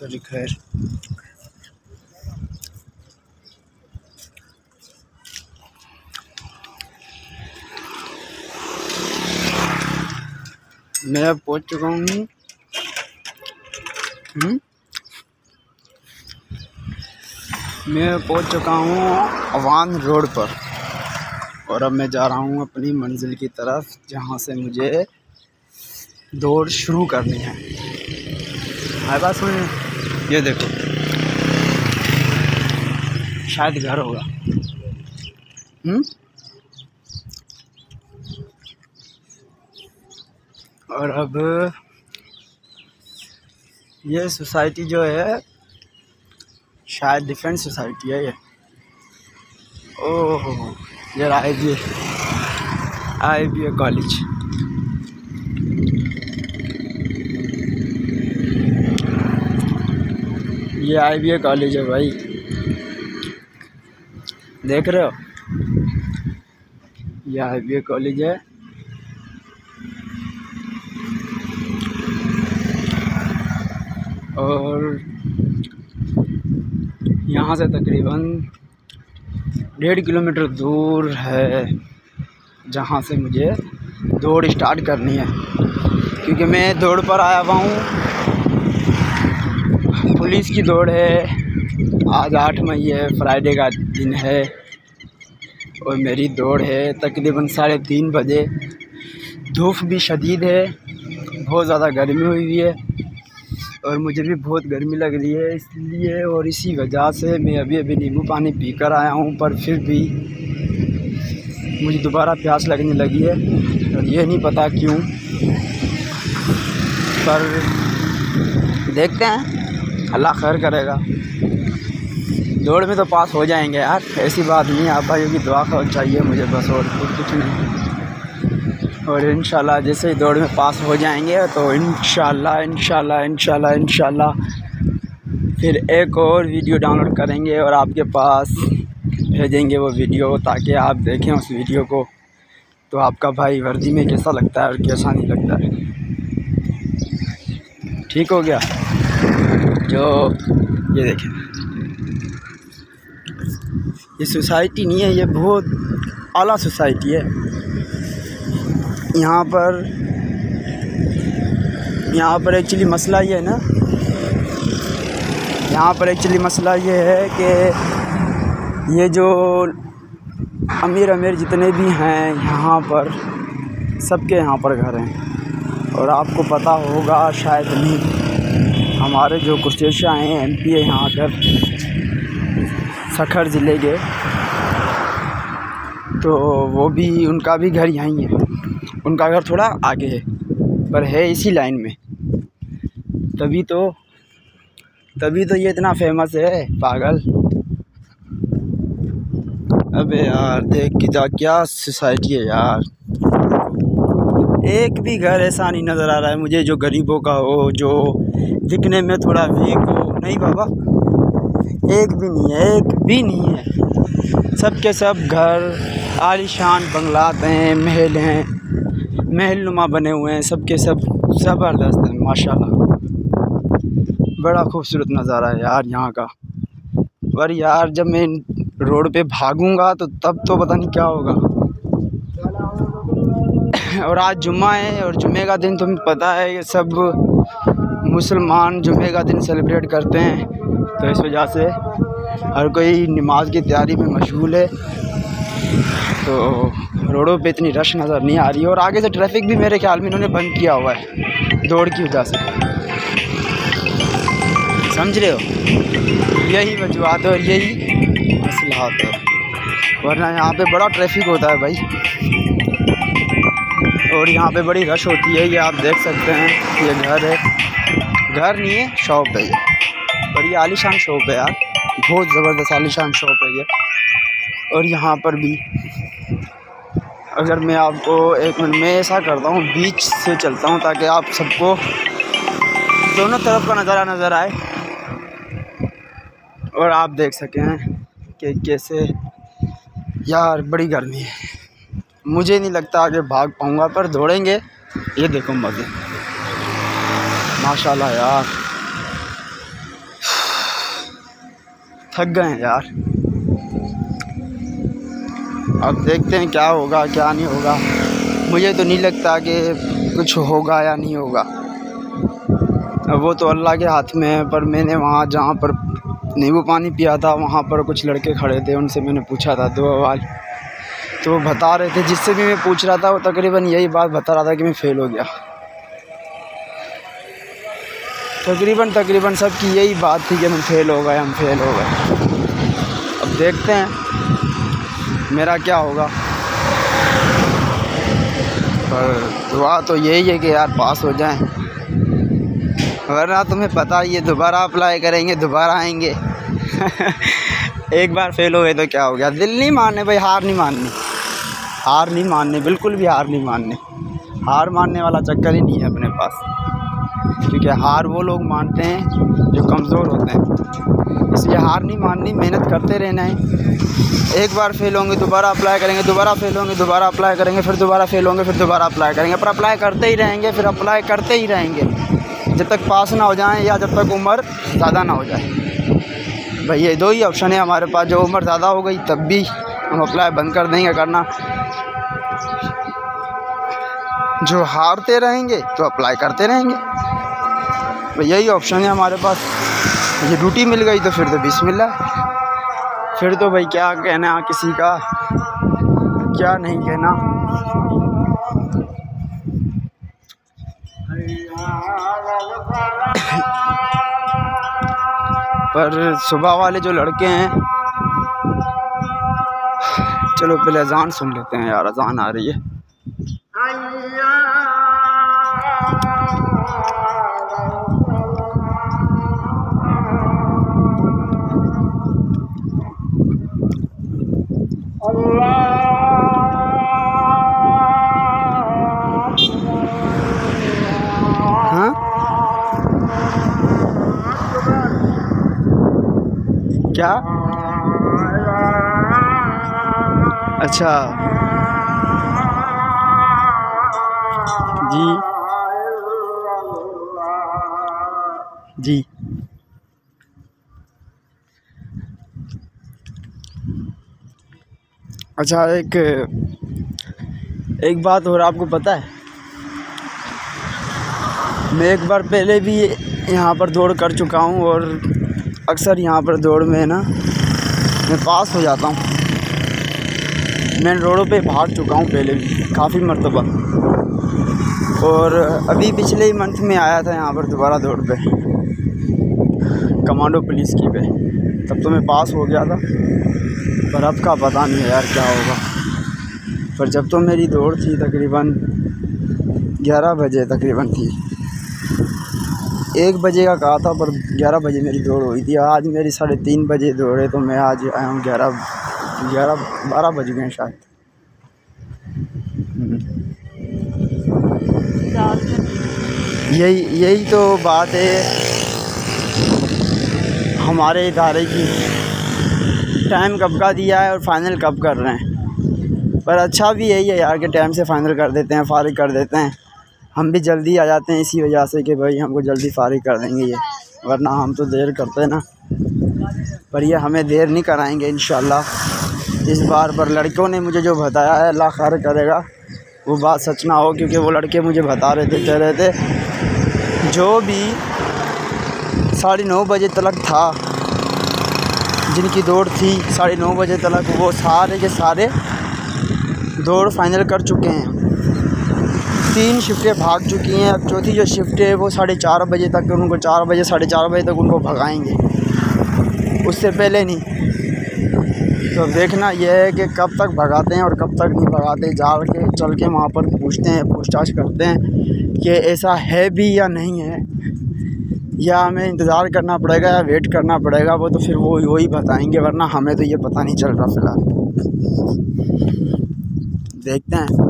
तो खैर। मैं अब पहुँच चुका हूँ। हम्म? मैं पहुँच चुका हूँ अवान रोड पर। और अब मैं जा रहा हूँ अपनी मंजिल की तरफ़, जहाँ से मुझे दौड़ शुरू करनी है। हमारे पास में ये देखो। शायद घर होगा। हम्म? और अब ये सोसाइटी जो है शायद डिफेंस सोसाइटी है ये। ओह ये I B I B A college. ये आई बी ए कॉलेज है भाई। देख रहे हो? ये आई बी ए कॉलेज है। और यहाँ से तकरीबन डेढ़ किलोमीटर दूर है, जहाँ से मुझे दौड़ स्टार्ट करनी है। क्योंकि मैं दौड़ पर आया हुआ हूँ पुलिस की दौड़ है। आज आठ मई है, फ्राइडे का दिन है और मेरी दौड़ है। तकरीबन साढ़े तीन बजे। धूप भी शदीद है, बहुत ज़्यादा गर्मी हुई हुई है और मुझे भी बहुत गर्मी लग रही है इसलिए और इसी वजह से मैं अभी अभी नींबू पानी पी कर आया हूँ, पर फिर भी मुझे दोबारा प्यास लगने लगी है और ये नहीं पता क्यों। पर देखते हैं। अल्लाह खैर करेगा। दौड़ में तो पास हो जाएँगे यार। ऐसी बात नहीं आप भाइयों की दुआ कर, चाहिए मुझे बस और कुछ नहीं। और इन जैसे ही दौड़ में पास हो जाएँगे तो इन इन इन फिर एक और वीडियो डाउनलोड करेंगे और आपके पास भेजेंगे वो वीडियो ताकि आप देखें उस वीडियो को। तो आपका भाई वर्दी में कैसा लगता है और कैसा नहीं लगता है? ठीक हो गया? जो, ये देखें। ये सोसाइटी नहीं है, ये बहुत आला सोसाइटी है। यहाँ पर यहाँ पर एक्चुअली मसला ये है ना। यहाँ पर एक्चुअली मसला ये है कि ये जो अमीर अमीर जितने भी हैं, यहाँ पर सबके यहाँ पर घर हैं। और आपको पता होगा, शायद नहीं। हमारे जो कुर्शेशा हैं एम पी है यहाँ पर सखर ज़िले के तो वो भी, उनका भी घर यहीं है। उनका घर थोड़ा आगे है, पर है इसी लाइन में। तभी तो तभी तो ये इतना फ़ेमस है, पागल। अबे यार, देख क्या क्या सोसाइटी है यार। एक भी घर ऐसा नहीं नज़र आ रहा है मुझे, जो गरीबों का हो, जो दिखने में थोड़ा वीक हो। नहीं बाबा, एक भी नहीं है, एक भी नहीं है। सब के सब घर, आलिशान बंगलात हैं, महल हैं महल नुमा बने हुए हैं। सब के सब ज़बरदस्त हैं, माशाल्लाह। बड़ा खूबसूरत नज़ारा है यार यहाँ का। पर यार जब मैं रोड पे भागूँगा तो तब तो पता नहीं क्या होगा। और आज जुम्मा है और जुम्मे का दिन तुम्हें पता है ये सब मुसलमान जुम्मे का दिन सेलिब्रेट करते हैं। तो इस वजह से हर कोई नमाज़ की तैयारी में मशगूल है। तो रोडों पे इतनी रश नज़र नहीं आ रही है और आगे से ट्रैफ़िक भी मेरे ख्याल में इन्होंने बंद किया हुआ है, दौड़ की वजह से। समझ रहे हो? यही वजूहत है और यही मसलाहत है। वरना यहाँ पे बड़ा ट्रैफ़िक होता है भाई। और यहाँ पे बड़ी रश होती है, ये आप देख सकते हैं, ये घर है। घर नहीं है शॉप है ये। बड़ी आलीशान शॉप है यार। बहुत ज़बरदस्त आलीशान शॉप है ये। और यहाँ पर भी, अगर मैं आपको एक मिनट, में ऐसा करता हूँ, बीच से चलता हूँ ताकि आप सबको दोनों तरफ़ का नज़ारा नज़र आए। और आप देख सकें कि कैसे, यार बड़ी गर्मी है। मुझे नहीं लगता आगे भाग पाऊँगा, पर दौड़ेंगे। ये देखो मज़े। माशाल्लाह यार। थक गए हैं यार। अब देखते हैं क्या होगा, क्या नहीं होगा। मुझे तो नहीं लगता कि कुछ होगा या नहीं होगा। वो तो अल्लाह के हाथ में है, पर मैंने वहाँ जहाँ पर नींबू पानी पिया था, वहाँ पर कुछ लड़के खड़े थे, उनसे मैंने पूछा था, दो सवाल तो वो बता रहे थे, जिससे भी मैं पूछ रहा था, वो तकरीबन यही बात बता रहा था कि मैं फ़ेल हो गया। तकरीबन तकरीबन सब की यही बात थी कि हम फेल हो गए, हम फेल हो गए। अब देखते हैं, मेरा क्या होगा। पर दुआ तो यही है कि यार पास हो जाएँ। वरना तुम्हें पता ही है, दोबारा अप्लाई करेंगे, दोबारा आएँगे। एक बार फेल हो गए तो क्या हो गया? दिल नहीं मानने, भाई हार नहीं माननी। हार नहीं मानने, बिल्कुल भी हार नहीं मानने। हार मानने वाला चक्कर ही नहीं है अपने पास। क्योंकि हार वो लोग मानते हैं जो कमज़ोर होते हैं। इसलिए हार नहीं माननी, मेहनत करते रहना है। एक बार फेल होंगे, दोबारा अप्लाई करेंगे, दोबारा फेल होंगे, दोबारा अप्लाई करेंगे, फिर दोबारा फेल होंगे, फिर दोबारा अप्लाई करेंगे। पर अप्लाई करते ही रहेंगे, फिर अप्लाई करते ही रहेंगे। जब तक पास ना हो जाएँ या जब तक उम्र ज़्यादा ना हो जाए। भाई, ये दो ही ऑप्शन है हमारे पास, जो उम्र ज़्यादा हो गई, तब भी हम अप्लाई बंद कर देंगे करना। जो हारते रहेंगे तो अप्लाई करते रहेंगे। भाई यही ऑप्शन है हमारे पास। ये ड्यूटी मिल गई तो फिर तो बिस्मिल्लाह। फिर तो भाई क्या कहना किसी का? क्या नहीं कहना? पर सुबह वाले जो लड़के हैं, चलो पहले अजान सुन लेते हैं यार, अजान आ रही हाँ। क्या? अच्छा। जी। जी। अच्छा एक एक बात और आपको पता है? मैं एक बार पहले भी यहाँ पर दौड़ कर चुका हूँ और अक्सर यहाँ पर दौड़ में ना, मैं पास हो जाता हूँ। मैं रोडों पे भाग चुका हूँ पहले भी, काफ़ी मरतबा। और अभी पिछले ही मंथ में आया था यहाँ पर दोबारा दौड़ पे, कमांडो पुलिस की पे। तब तो मैं पास हो गया था, पर अब का पता नहीं यार क्या होगा। पर जब तो मेरी दौड़ थी तकरीबन ग्यारह बजे तकरीबन थी। एक बजे का कहा था, पर ग्यारह बजे मेरी दौड़ हुई थी। आज मेरी साढ़े तीन बजे दौड़े तो मैं आज आया हूँ ग्यारह ग्यारह, बारह बज गए शायद। यही यही तो बात है हमारे इदारे की। टाइम कब का दिया है और फाइनल कब कर रहे हैं। पर अच्छा भी यही है यार कि टाइम से फ़ाइनल कर देते हैं, फ़ारिग कर देते हैं। हम भी जल्दी आ जाते हैं इसी वजह से कि भाई हमको जल्दी फ़ारिग कर देंगे ये। वरना हम तो देर करते ना। पर ये हमें देर नहीं कराएँगे इन इस बार पर लड़कों ने मुझे जो बताया है, अल्लाह खैर करेगा, वो बात सच ना हो, क्योंकि वो लड़के मुझे बता रहे थे, कह रहे थे, जो भी साढ़े नौ बजे तक था, जिनकी दौड़ थी साढ़े नौ बजे तक वो सारे के सारे दौड़ फाइनल कर चुके हैं। तीन शिफ्टें भाग चुकी हैं। अब चौथी जो शिफ्ट है, वो साढ़े चार बजे तक उनको चार बजे, साढ़े चार बजे तक उनको भगाएँगे। उससे पहले नहीं। तो देखना यह है कि कब तक भगाते हैं और कब तक नहीं भगाते। जा के, चल के वहाँ पर पूछते हैं, पूछताछ करते हैं कि ऐसा है भी या नहीं है। या हमें इंतज़ार करना पड़ेगा या वेट करना पड़ेगा, वो तो फिर वो वही बताएँगे, वरना हमें तो ये पता नहीं चल रहा फ़िलहाल। देखते हैं।